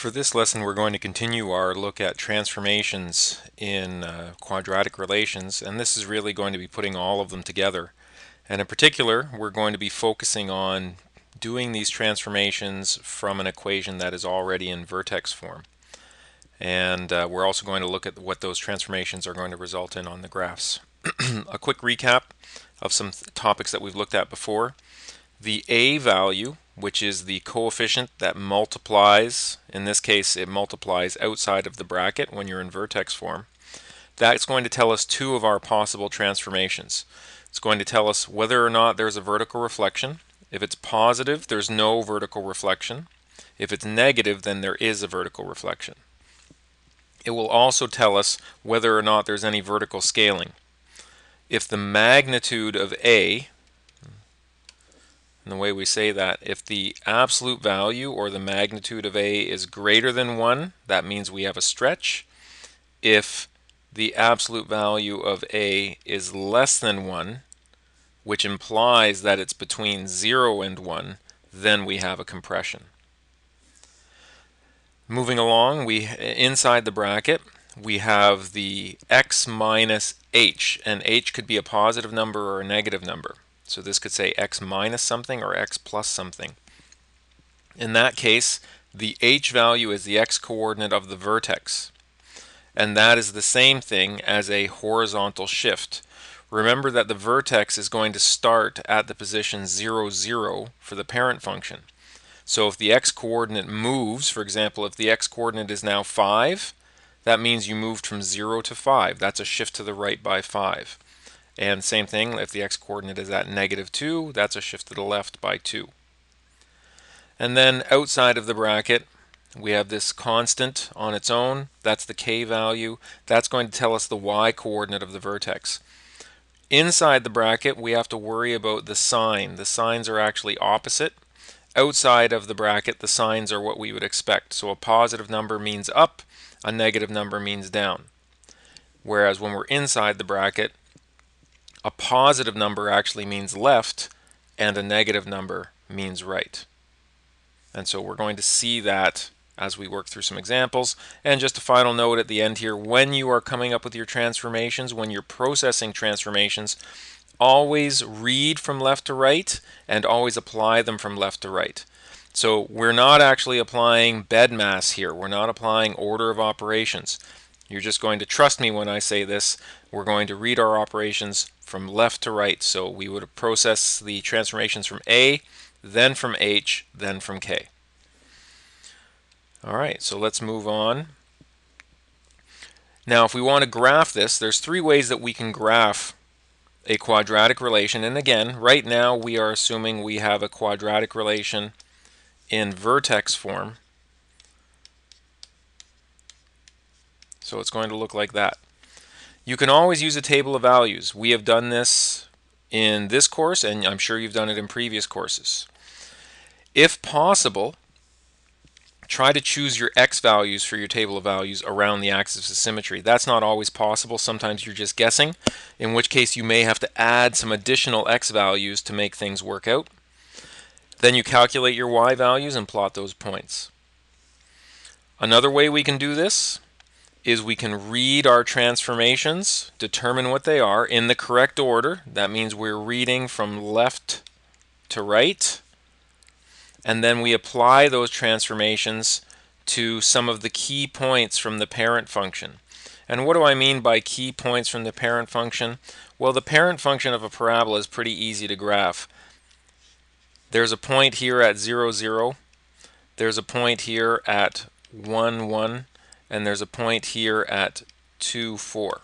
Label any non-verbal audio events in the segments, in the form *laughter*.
For this lesson we're going to continue our look at transformations in uh, quadratic relations and this is really going to be putting all of them together and in particular we're going to be focusing on doing these transformations from an equation that is already in vertex form and uh, we're also going to look at what those transformations are going to result in on the graphs. *clears throat* a quick recap of some topics that we've looked at before. The a value which is the coefficient that multiplies, in this case it multiplies outside of the bracket when you're in vertex form. That's going to tell us two of our possible transformations. It's going to tell us whether or not there's a vertical reflection. If it's positive, there's no vertical reflection. If it's negative, then there is a vertical reflection. It will also tell us whether or not there's any vertical scaling. If the magnitude of A, and the way we say that, if the absolute value or the magnitude of A is greater than 1, that means we have a stretch. If the absolute value of A is less than 1, which implies that it's between 0 and 1, then we have a compression. Moving along, we inside the bracket, we have the x minus h, and h could be a positive number or a negative number. So this could say x minus something or x plus something. In that case, the h value is the x coordinate of the vertex. And that is the same thing as a horizontal shift. Remember that the vertex is going to start at the position 0, 0 for the parent function. So if the x coordinate moves, for example, if the x coordinate is now 5, that means you moved from 0 to 5. That's a shift to the right by 5. And same thing, if the x-coordinate is at negative 2, that's a shift to the left by 2. And then outside of the bracket, we have this constant on its own. That's the k value. That's going to tell us the y-coordinate of the vertex. Inside the bracket, we have to worry about the sign. The signs are actually opposite. Outside of the bracket, the signs are what we would expect. So a positive number means up, a negative number means down. Whereas when we're inside the bracket, a positive number actually means left and a negative number means right. And so we're going to see that as we work through some examples. And just a final note at the end here, when you are coming up with your transformations, when you're processing transformations, always read from left to right and always apply them from left to right. So we're not actually applying BEDMAS here. We're not applying order of operations. You're just going to trust me when I say this. We're going to read our operations from left to right. So we would process the transformations from A, then from H, then from K. All right, so let's move on. Now, if we want to graph this, there's three ways that we can graph a quadratic relation. And again, right now we are assuming we have a quadratic relation in vertex form. So it's going to look like that. You can always use a table of values. We have done this in this course, and I'm sure you've done it in previous courses. If possible, try to choose your x values for your table of values around the axis of symmetry. That's not always possible. Sometimes you're just guessing, in which case you may have to add some additional x values to make things work out. Then you calculate your y values and plot those points. Another way we can do this is we can read our transformations, determine what they are in the correct order. That means we're reading from left to right. And then we apply those transformations to some of the key points from the parent function. And what do I mean by key points from the parent function? Well, the parent function of a parabola is pretty easy to graph. There's a point here at 0, 0. There's a point here at 1, 1 and there's a point here at 2, 4.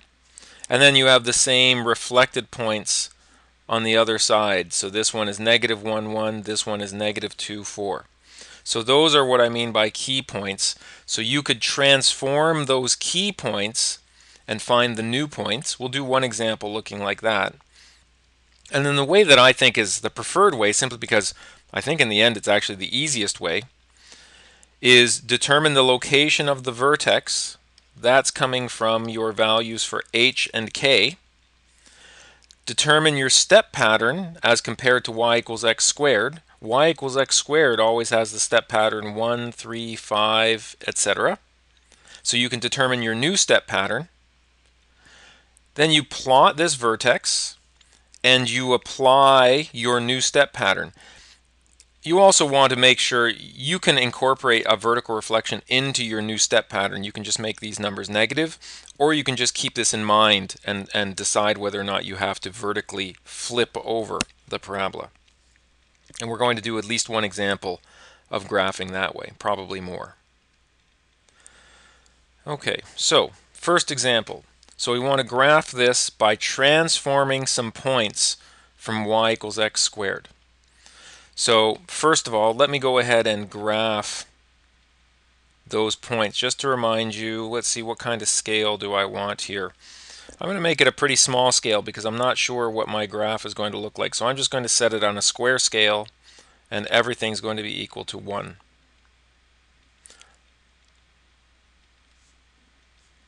And then you have the same reflected points on the other side. So this one is negative 1, 1, this one is negative 2, 4. So those are what I mean by key points. So you could transform those key points and find the new points. We'll do one example looking like that. And then the way that I think is the preferred way, simply because I think in the end it's actually the easiest way, is determine the location of the vertex. That's coming from your values for h and k. Determine your step pattern as compared to y equals x squared. y equals x squared always has the step pattern 1, 3, 5, etc. So you can determine your new step pattern. Then you plot this vertex and you apply your new step pattern. You also want to make sure you can incorporate a vertical reflection into your new step pattern. You can just make these numbers negative, or you can just keep this in mind and, and decide whether or not you have to vertically flip over the parabola. And we're going to do at least one example of graphing that way, probably more. Okay, so first example. So we want to graph this by transforming some points from y equals x squared. So first of all, let me go ahead and graph those points just to remind you. Let's see what kind of scale do I want here. I'm going to make it a pretty small scale because I'm not sure what my graph is going to look like. So I'm just going to set it on a square scale and everything's going to be equal to 1.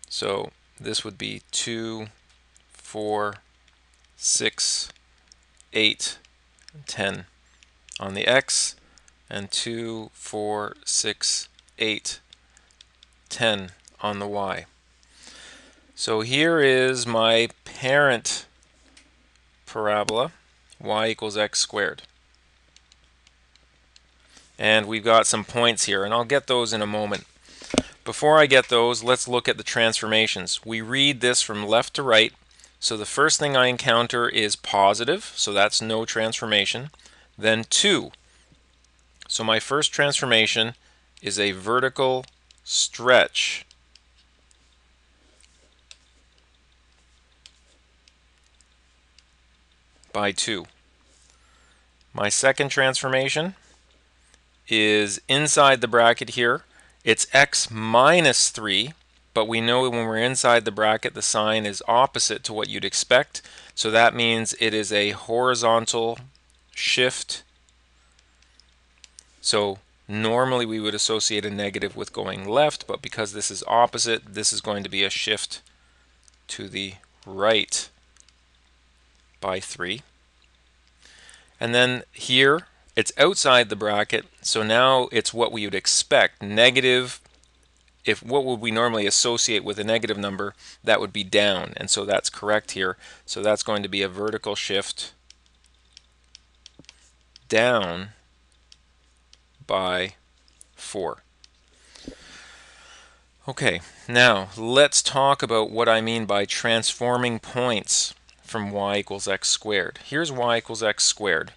So this would be 2, 4, 6, 8, 10 on the x and 2, 4, 6, 8, 10 on the y. So here is my parent parabola, y equals x squared. And we've got some points here, and I'll get those in a moment. Before I get those, let's look at the transformations. We read this from left to right, so the first thing I encounter is positive, so that's no transformation then 2. So my first transformation is a vertical stretch. by 2. My second transformation is inside the bracket here. It's x minus 3, but we know when we're inside the bracket the sign is opposite to what you'd expect. So that means it is a horizontal shift. So normally we would associate a negative with going left, but because this is opposite, this is going to be a shift to the right by 3. And then here, it's outside the bracket, so now it's what we would expect. Negative, if what would we normally associate with a negative number, that would be down, and so that's correct here. So that's going to be a vertical shift down by 4. Okay, now let's talk about what I mean by transforming points from y equals x squared. Here's y equals x squared.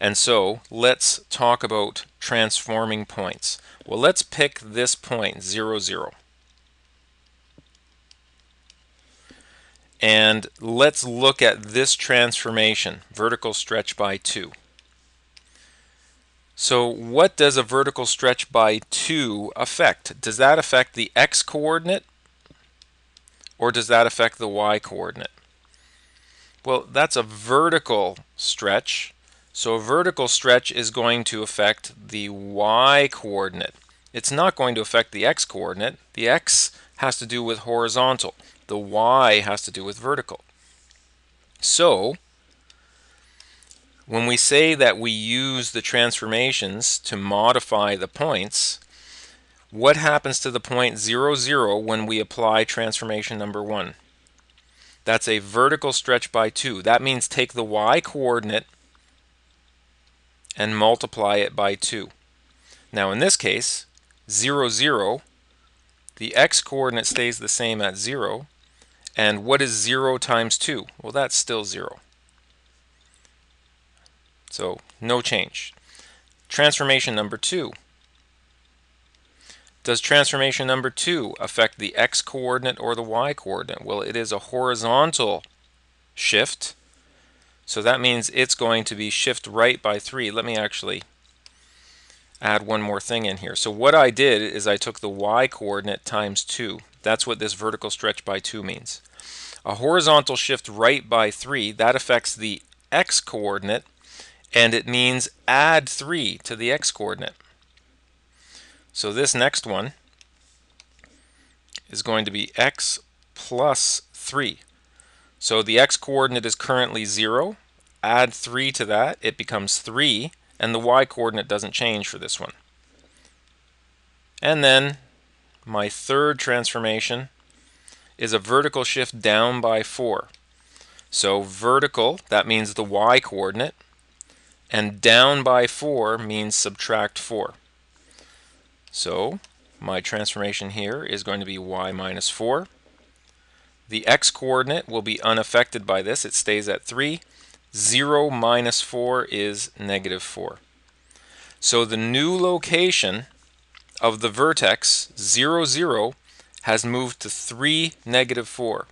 And so let's talk about transforming points. Well, let's pick this point, 0, 0. And let's look at this transformation, vertical stretch by 2. So what does a vertical stretch by 2 affect? Does that affect the x coordinate or does that affect the y coordinate? Well, that's a vertical stretch. So a vertical stretch is going to affect the y coordinate. It's not going to affect the x coordinate. The x has to do with horizontal. The y has to do with vertical. So, when we say that we use the transformations to modify the points, what happens to the point 0, 0 when we apply transformation number 1? That's a vertical stretch by 2. That means take the y coordinate and multiply it by 2. Now in this case, 0, 0, the x coordinate stays the same at 0, and what is 0 times 2? Well, that's still 0. So no change. Transformation number 2. Does transformation number 2 affect the x coordinate or the y coordinate? Well, it is a horizontal shift. So that means it's going to be shift right by 3. Let me actually add one more thing in here. So what I did is I took the y coordinate times 2. That's what this vertical stretch by 2 means. A horizontal shift right by 3, that affects the x coordinate, and it means add 3 to the x coordinate. So this next one is going to be x plus 3. So the x coordinate is currently 0. add 3 to that, it becomes 3, and the y coordinate doesn't change for this one. And then my third transformation is a vertical shift down by 4. So vertical, that means the y coordinate, and down by 4 means subtract 4. So my transformation here is going to be y minus 4. The x coordinate will be unaffected by this. It stays at 3. 0 minus 4 is negative 4. So the new location of the vertex 0, 0 has moved to 3, negative 4.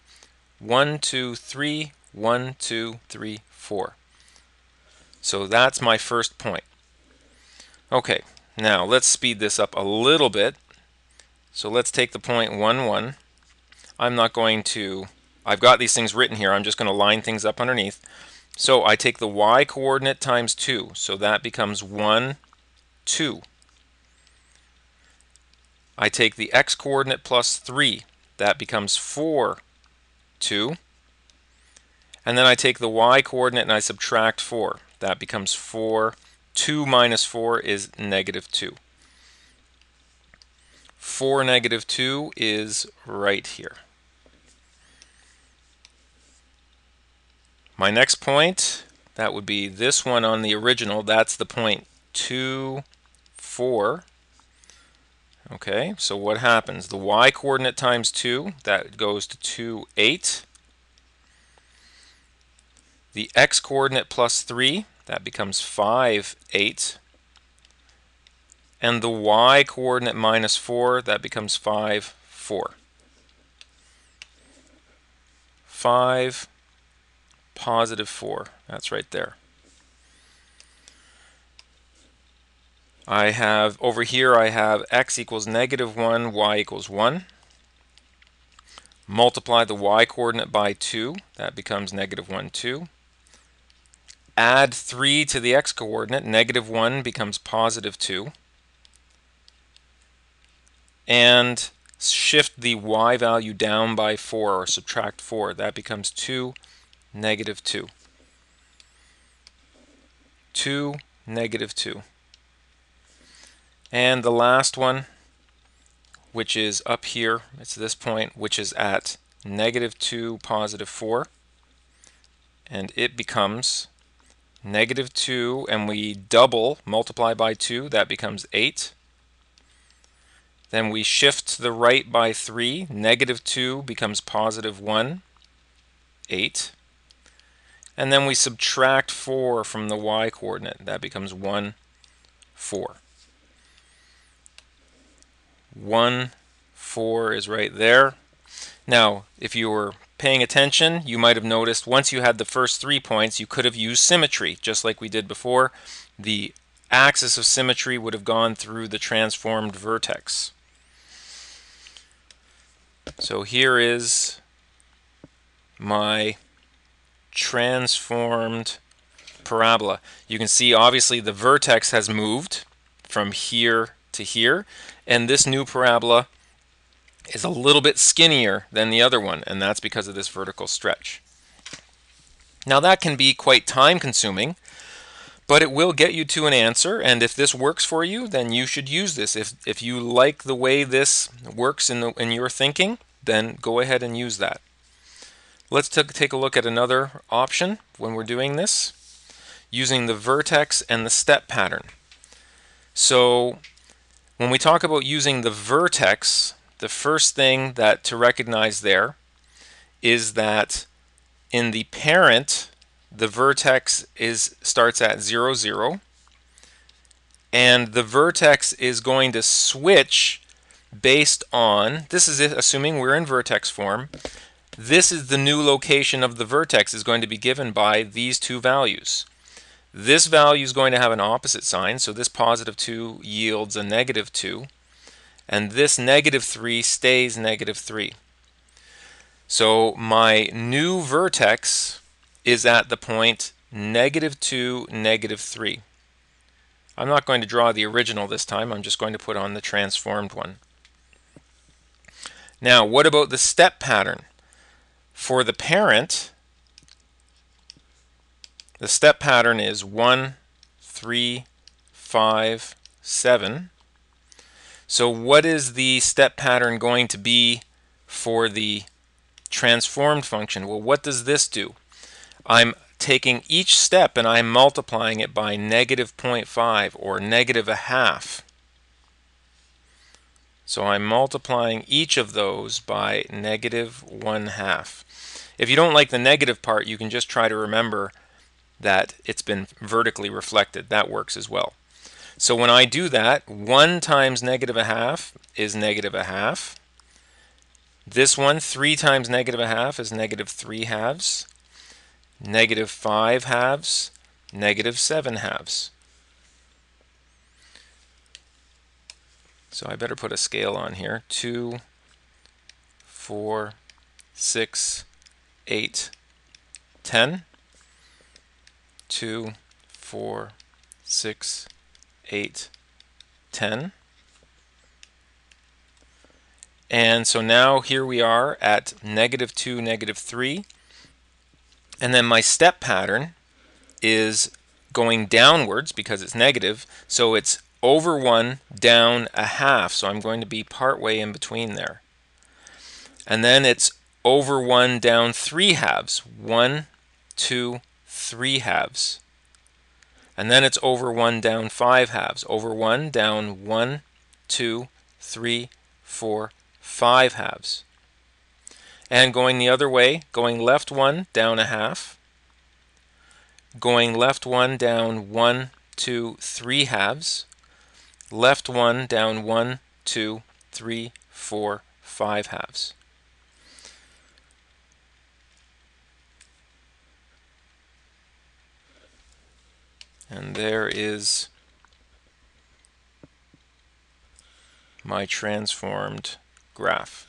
1, 2, 3, 1, 2, 3, 4. So that's my first point. Okay, now let's speed this up a little bit. So let's take the point 1, 1. I'm not going to, I've got these things written here, I'm just going to line things up underneath. So I take the y coordinate times 2, so that becomes 1, 2. I take the x coordinate plus 3, that becomes 4, 2. And then I take the y coordinate and I subtract 4, that becomes 4. 2 minus 4 is negative 2. 4 negative 2 is right here. My next point, that would be this one on the original. That's the point 2, 4. Okay, so what happens? The y coordinate times 2, that goes to 2, 8. The x coordinate plus 3, that becomes 5, 8. And the y coordinate minus 4, that becomes 5, 4. 5, positive 4. That's right there. I have, over here I have x equals negative 1, y equals 1. Multiply the y coordinate by 2, that becomes negative 1, 2. Add 3 to the x coordinate, negative 1 becomes positive 2. And shift the y value down by 4 or subtract 4, that becomes 2 negative 2. 2, negative 2. And the last one, which is up here, it's this point, which is at negative 2, positive 4. And it becomes negative 2, and we double, multiply by 2, that becomes 8. Then we shift to the right by 3, negative 2 becomes positive 1, 8. And then we subtract 4 from the y coordinate. That becomes 1, 4. 1, 4 is right there. Now, if you were paying attention, you might have noticed once you had the first three points, you could have used symmetry, just like we did before. The axis of symmetry would have gone through the transformed vertex. So here is my transformed parabola. You can see obviously the vertex has moved from here to here and this new parabola is a little bit skinnier than the other one and that's because of this vertical stretch. Now that can be quite time consuming but it will get you to an answer and if this works for you then you should use this. If, if you like the way this works in, the, in your thinking then go ahead and use that. Let's take a look at another option when we're doing this using the vertex and the step pattern. So when we talk about using the vertex, the first thing that to recognize there is that in the parent, the vertex is starts at 0, 0, and the vertex is going to switch based on, this is assuming we're in vertex form, this is the new location of the vertex is going to be given by these two values. This value is going to have an opposite sign, so this positive 2 yields a negative 2, and this negative 3 stays negative 3. So my new vertex is at the point negative 2, negative 3. I'm not going to draw the original this time, I'm just going to put on the transformed one. Now, what about the step pattern? For the parent, the step pattern is 1, 3, 5, 7. So what is the step pattern going to be for the transformed function? Well, what does this do? I'm taking each step and I'm multiplying it by negative 0.5 or negative a half. So I'm multiplying each of those by negative 1 half. If you don't like the negative part, you can just try to remember that it's been vertically reflected. That works as well. So when I do that, 1 times negative a half is negative a half. This one, 3 times negative a half is negative 3 halves. Negative 5 halves, negative 7 halves. So I better put a scale on here. 2, 4, 6, 8, 10. 2, 4, 6, 8, 10. And so now here we are at negative 2, negative 3. And then my step pattern is going downwards because it's negative. So it's over 1, down a half. So I'm going to be part way in between there. And then it's over 1, down 3 halves. 1, 2, 3 halves. And then it's over 1, down 5 halves. Over 1, down 1, 2, 3, 4, 5 halves. And going the other way, going left 1, down a half. Going left 1, down 1, 2, 3 halves left 1 down 1, 2, 3, 4, 5 halves. And there is my transformed graph.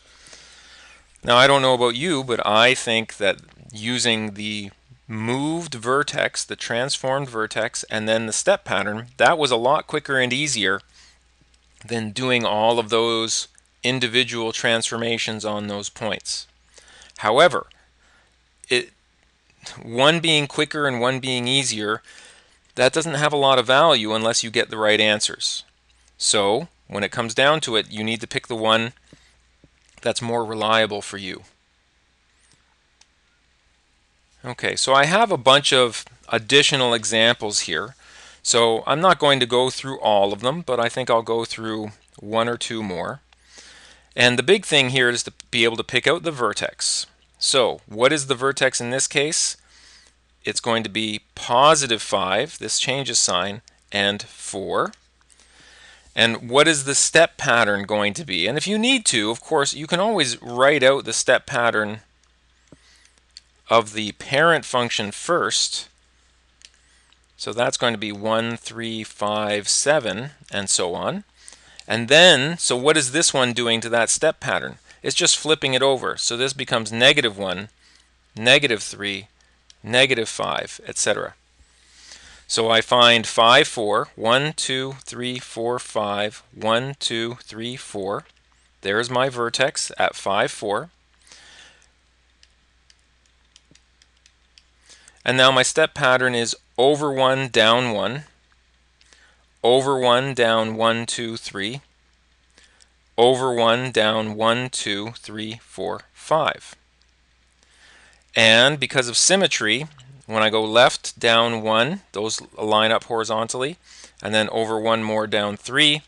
Now I don't know about you, but I think that using the moved vertex, the transformed vertex, and then the step pattern, that was a lot quicker and easier than doing all of those individual transformations on those points. However, it one being quicker and one being easier, that doesn't have a lot of value unless you get the right answers. So, when it comes down to it, you need to pick the one that's more reliable for you. Okay, so I have a bunch of additional examples here. So I'm not going to go through all of them, but I think I'll go through one or two more. And the big thing here is to be able to pick out the vertex. So what is the vertex in this case? It's going to be positive 5, this changes sign, and 4. And what is the step pattern going to be? And if you need to, of course, you can always write out the step pattern of the parent function first so that's going to be 1, 3, 5, 7, and so on. And then, so what is this one doing to that step pattern? It's just flipping it over. So this becomes negative 1, negative 3, negative 5, etc. So I find 5, 4, 1, 2, 3, 4, 5, 1, 2, 3, 4. There's my vertex at 5, 4. And now my step pattern is over 1, down 1, over 1, down 1, 2, 3, over 1, down 1, 2, 3, 4, 5. And because of symmetry, when I go left, down 1, those line up horizontally, and then over 1 more, down 3,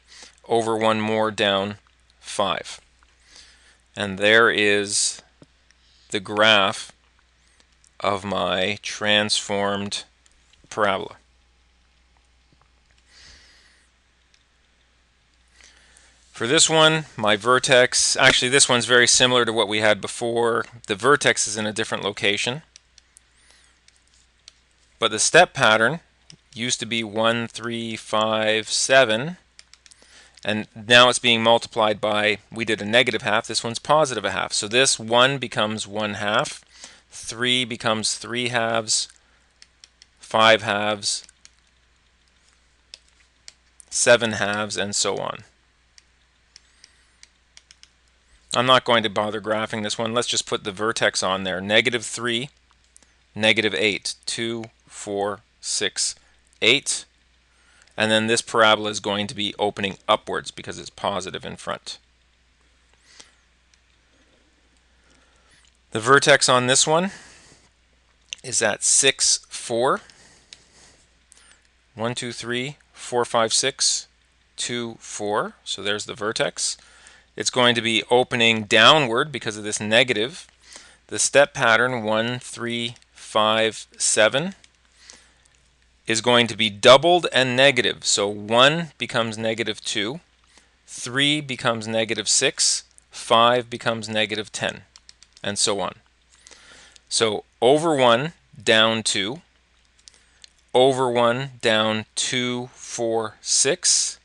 over 1 more, down 5. And there is the graph of my transformed parabola. For this one, my vertex, actually this one's very similar to what we had before. The vertex is in a different location. But the step pattern used to be 1, 3, 5, 7. And now it's being multiplied by, we did a negative half, this one's positive a half. So this 1 becomes 1 half, 3 becomes 3 halves, 5 halves, 7 halves, and so on. I'm not going to bother graphing this one. Let's just put the vertex on there. Negative 3, negative 8. 2, 4, 6, 8. And then this parabola is going to be opening upwards because it's positive in front. The vertex on this one is at 6, 4. 1, 2, 3, 4, 5, 6, 2, 4. So there's the vertex. It's going to be opening downward because of this negative. The step pattern 1, 3, 5, 7 is going to be doubled and negative. So 1 becomes negative 2, 3 becomes negative 6, 5 becomes negative 10, and so on. So over 1, down 2, over 1, down 2, 4, 6,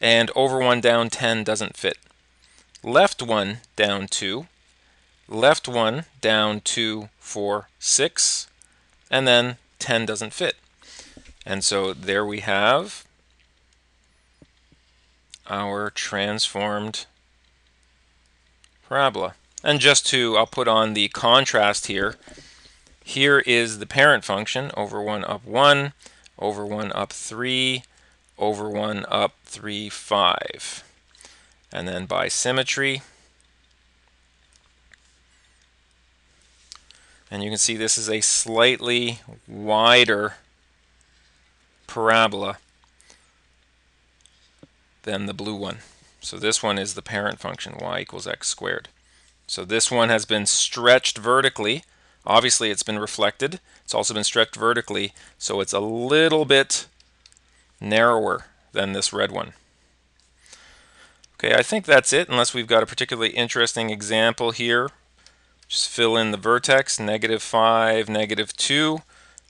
and over 1, down 10 doesn't fit. Left 1, down 2, left 1, down two, four, six, and then 10 doesn't fit. And so there we have our transformed parabola. And just to, I'll put on the contrast here. Here is the parent function, over 1 up 1, over 1 up 3, over 1 up 3, 5. And then by symmetry, and you can see this is a slightly wider parabola than the blue one. So this one is the parent function, y equals x squared. So this one has been stretched vertically. Obviously it's been reflected. It's also been stretched vertically, so it's a little bit narrower than this red one. Okay, I think that's it, unless we've got a particularly interesting example here. Just fill in the vertex, negative 5, negative 2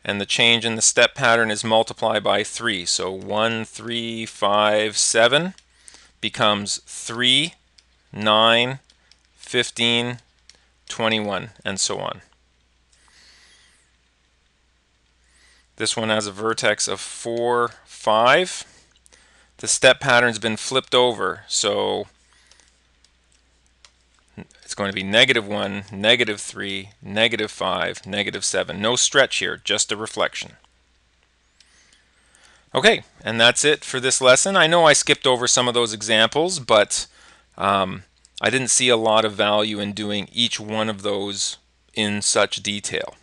and the change in the step pattern is multiply by 3. So 1, 3, 5, 7 becomes 3, 9, 15, 21, and so on. This one has a vertex of 4, 5. The step pattern's been flipped over, so it's going to be negative 1, negative 3, negative 5, negative 7. No stretch here, just a reflection. Okay, and that's it for this lesson. I know I skipped over some of those examples, but um, I didn't see a lot of value in doing each one of those in such detail.